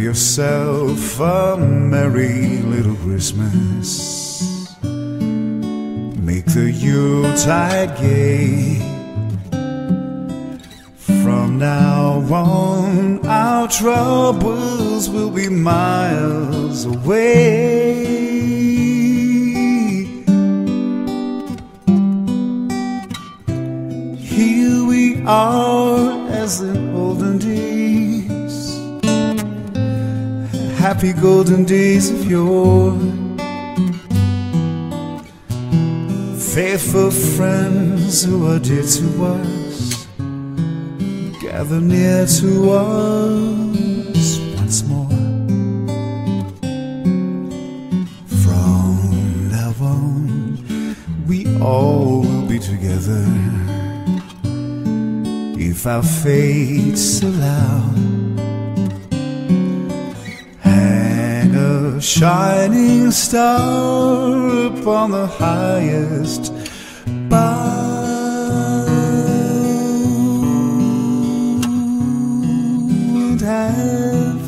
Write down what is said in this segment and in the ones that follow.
Have yourself a merry little Christmas. Make the Yuletide gay. From now on, our troubles will be miles away. Here we are as in olden days happy golden days of yore. Faithful friends who are dear to us, gather near to us once more. From now on, we all will be together if our fates allow. Shining star upon the highest bough have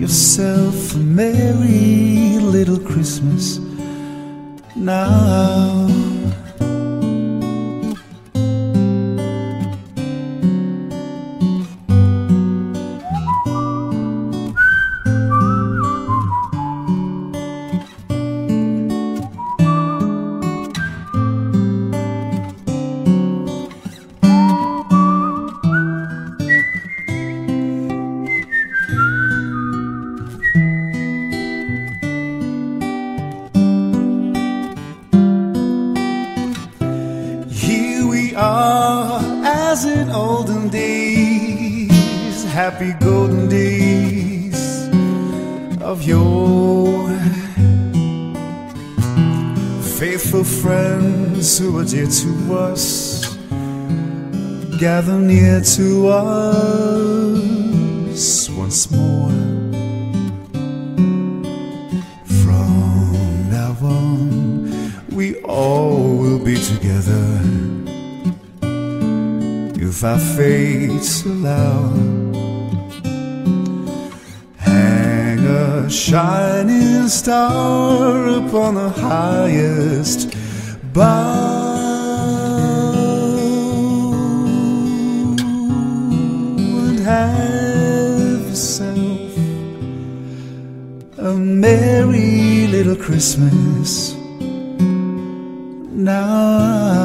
yourself a merry little Christmas now. As in olden days, happy golden days of yore. Faithful friends who are dear to us, gather near to us once more. From now on, we all will be together if our fates allow. Hang a shining star upon the highest bough and have yourself a merry little Christmas now.